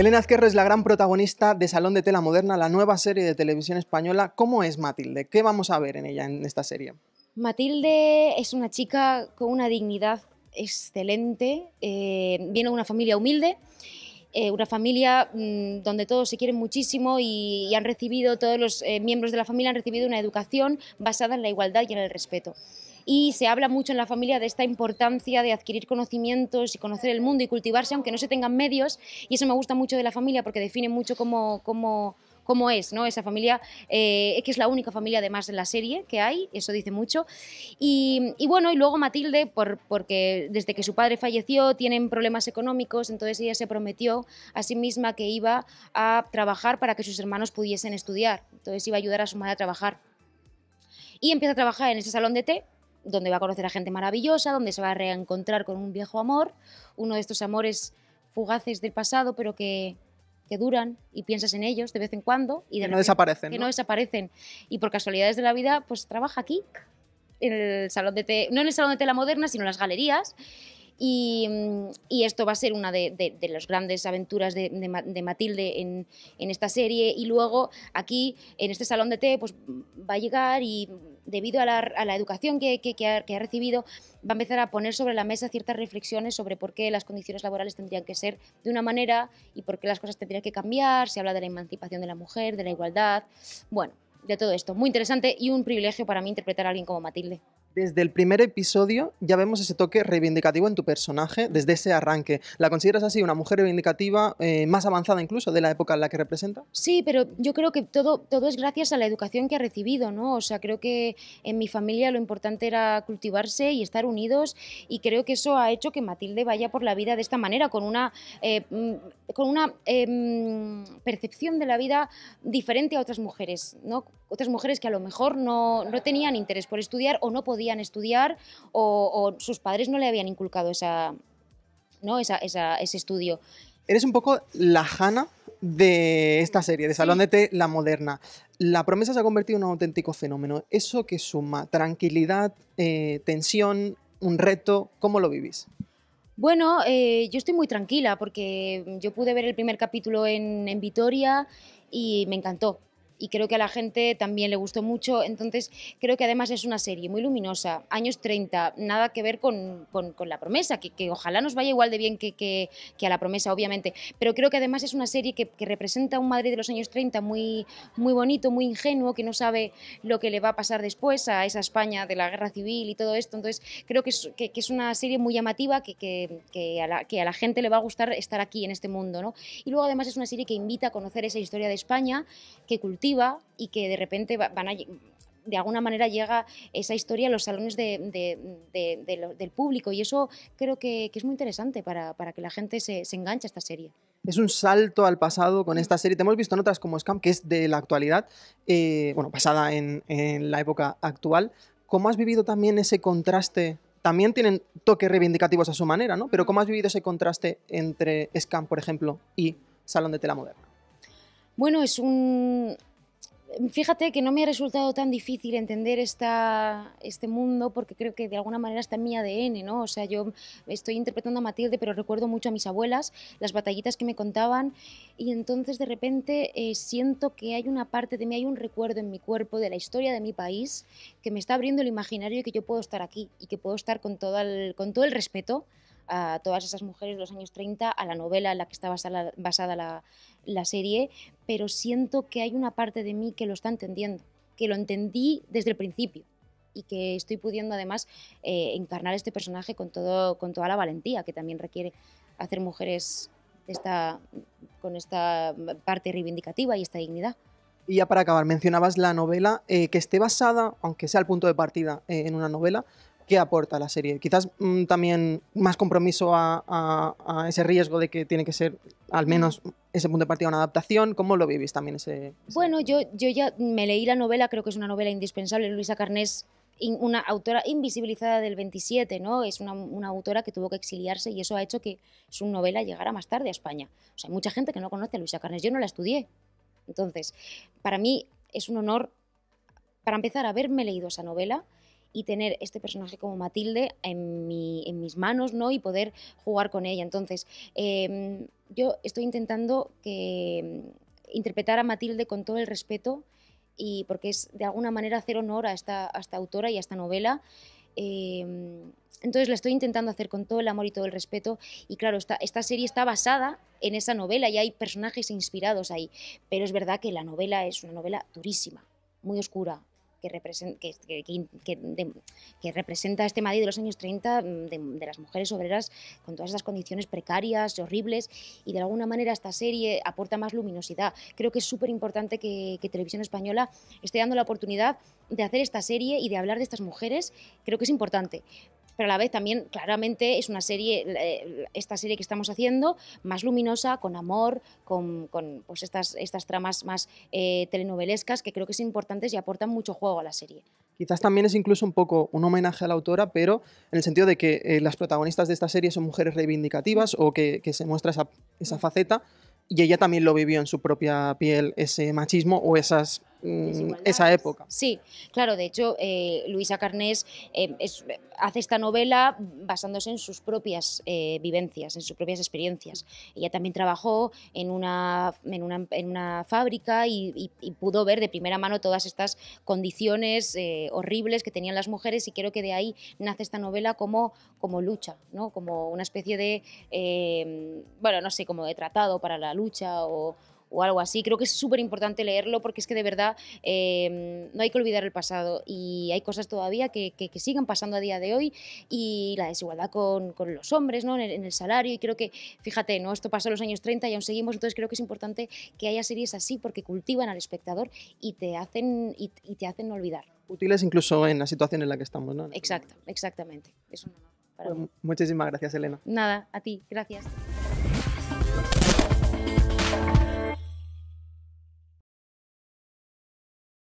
Elena Azquerro es la gran protagonista de Salón de Tela Moderna, la nueva serie de televisión española. ¿Cómo es Matilde? ¿Qué vamos a ver en ella, en esta serie? Matilde es una chica con una dignidad excelente, eh, viene de una familia humilde, eh, una familia mm, donde todos se quieren muchísimo y, han recibido, todos los eh, miembros de la familia han recibido una educación basada en la igualdad y en el respeto. Y se habla mucho en la familia de esta importancia de adquirir conocimientos y conocer el mundo y cultivarse aunque no se tengan medios y eso me gusta mucho de la familia porque define mucho cómo, cómo, cómo es ¿no? esa familia, eh, que es la única familia además en la serie que hay, eso dice mucho. Y, bueno, y luego Matilde, por, porque desde que su padre falleció tienen problemas económicos, entonces ella se prometió a sí misma que iba a trabajar para que sus hermanos pudiesen estudiar, entonces iba a ayudar a su madre a trabajar. Y empieza a trabajar en ese salón de té donde va a conocer a gente maravillosa, donde se va a reencontrar con un viejo amor, uno de estos amores fugaces del pasado, pero que, que duran y piensas en ellos de vez en cuando y de que no desaparecen. Que ¿no? desaparecen. Y por casualidades de la vida, pues trabaja aquí, en el salón de té, no en el salón de tela moderna, sino en las galerías. Mm, y, esto va a ser una de, las grandes aventuras de, Matilde en, esta serie. Y luego aquí, en este salón de té, pues va a llegar y debido a la, educación que, ha, recibido, va a empezar a poner sobre la mesa ciertas reflexiones sobre por qué las condiciones laborales tendrían que ser de una manera y por qué las cosas tendrían que cambiar. Se habla de la emancipación de la mujer, de la igualdad. Bueno, de todo esto. Muy interesante y un privilegio para mí interpretar a alguien como Matilde. Desde el primer episodio ya vemos ese toque reivindicativo en tu personaje, desde ese arranque. ¿La consideras así una mujer reivindicativa, eh, más avanzada incluso de la época en la que representa? Sí, pero yo creo que todo, todo es gracias a la educación que ha recibido, ¿no? O sea, creo que en mi familia lo importante era cultivarse y estar unidos y creo que eso ha hecho que Matilde vaya por la vida de esta manera, con una, eh, mm, con una em, percepción de la vida diferente a otras mujeres, ¿no? Otras mujeres que a lo mejor no, no tenían interés por estudiar o no podían podían estudiar o, sus padres no le habían inculcado esa, ¿no? ese estudio. Eres un poco la Jana de esta serie, de Salón de Té, la moderna. La promesa se ha convertido en un auténtico fenómeno. ¿Eso que suma? ¿Tranquilidad, eh, tensión, un reto? ¿Cómo lo vivís? Bueno, eh, yo estoy muy tranquila porque yo pude ver el primer capítulo en, en Vitoria y me encantó y creo que a la gente también le gustó mucho. Entonces, creo que además es una serie muy luminosa, años 30, nada que ver con, con, la promesa, que, que, ojalá nos vaya igual de bien que, que, que, a la promesa, obviamente. Pero creo que además es una serie que, representa un Madrid de los años 30 muy, muy bonito, muy ingenuo, que no sabe lo que le va a pasar después a esa España de la guerra civil y todo esto. Entonces, creo que es, es una serie muy llamativa que, a la, que a la gente le va a gustar estar aquí en este mundo. ¿no? Y luego además es una serie que invita a conocer esa historia de España, que cultiva y que de repente van a de alguna manera llega esa historia a los salones del público y eso creo que, es muy interesante para, que la gente se, enganche a esta serie. Es un salto al pasado con esta serie. Te hemos visto en otras como Scam, que es de la actualidad, eh, bueno, basada en, en, la época actual. ¿Cómo has vivido también ese contraste? También tienen toques reivindicativos a su manera, ¿no? Pero ¿cómo has vivido ese contraste entre Scam, por ejemplo, y Salón de Tela Moderna? Bueno, es un, fíjate que no me ha resultado tan difícil entender este mundo porque creo que de alguna manera está en mi ADN, ¿no? O sea, yo estoy interpretando a Matilde, pero recuerdo mucho a mis abuelas, las batallitas que me contaban y entonces de repente eh, siento que hay una parte de mí, hay un recuerdo en mi cuerpo de la historia de mi país que me está abriendo el imaginario y que yo puedo estar aquí y que puedo estar con todo el respeto a todas esas mujeres de los años 30, a la novela en la que está basada, la serie, pero siento que hay una parte de mí que lo está entendiendo, que lo entendí desde el principio y que estoy pudiendo además eh, encarnar este personaje con, todo, con toda la valentía que también requiere hacer mujeres esta, con esta parte reivindicativa y esta dignidad. Y ya para acabar, mencionabas la novela, eh, que esté basada, aunque sea el punto de partida eh, en una novela, ¿qué aporta la serie? Quizás mm, también más compromiso a, ese riesgo de que tiene que ser al menos ese punto de partida una adaptación. ¿Cómo lo vivís también ese, Bueno, yo, yo ya me leí la novela, creo que es una novela indispensable. Luisa Carnés una autora invisibilizada del 27, ¿no? Es una, autora que tuvo que exiliarse y eso ha hecho que su novela llegara más tarde a España. O sea, hay mucha gente que no conoce a Luisa Carnés. Yo no la estudié. Entonces, para mí es un honor, para empezar, haberme leído esa novela y tener este personaje como Matilde en, mi, en mis manos ¿no? y poder jugar con ella. Entonces, em, yo estoy intentando que, interpretar a Matilde con todo el respeto y porque es de alguna manera hacer honor a esta, esta autora y a esta novela. Em, entonces la estoy intentando hacer con todo el amor y todo el respeto. Y claro, esta serie está basada en esa novela y hay personajes inspirados ahí. Pero es verdad que la novela es una novela durísima, muy oscura, que, que, representa este Madrid de los años 30, mm, de, las mujeres obreras con todas esas condiciones precarias, horribles, y de alguna manera esta serie aporta más luminosidad. Creo que es súper importante que Televisión Española esté dando la oportunidad de hacer esta serie y de hablar de estas mujeres, creo que es importante pero a la vez también claramente es una serie, eh, esta serie que estamos haciendo, más luminosa, con amor, con, con pues estas, estas tramas más eh, telenovelescas que creo que son importantes y aportan mucho juego a la serie. Quizás también es incluso un poco un homenaje a la autora, pero en el sentido de que eh, las protagonistas de esta serie son mujeres reivindicativas o que, que se muestra esa, esa faceta y ella también lo vivió en su propia piel, ese machismo o esas Mm, esa época. Sí, claro, de hecho, eh, Luisa Carnés eh, hace esta novela basándose en sus propias eh, vivencias, en sus propias experiencias. Ella también trabajó en una, en una, en una fábrica y, pudo ver de primera mano todas estas condiciones horribles que tenían las mujeres y creo que de ahí nace esta novela como, como lucha, ¿no? como una especie de, bueno, no sé, como de tratado para la lucha o o algo así. Creo que es súper importante leerlo porque es que de verdad em, no hay que olvidar el pasado y hay cosas todavía que, que, siguen pasando a día de hoy y la desigualdad con, con los hombres ¿no? En el, salario y creo que, fíjate, ¿no? esto pasó en los años 30 y aún seguimos, entonces creo que es importante que haya series así porque cultivan al espectador y te hacen, y, te hacen no olvidar. Útiles incluso en la situación en la que estamos, ¿no? Exacto, exactamente. Es un honor para pues Muchísimas gracias, Elena. Nada, a ti, gracias.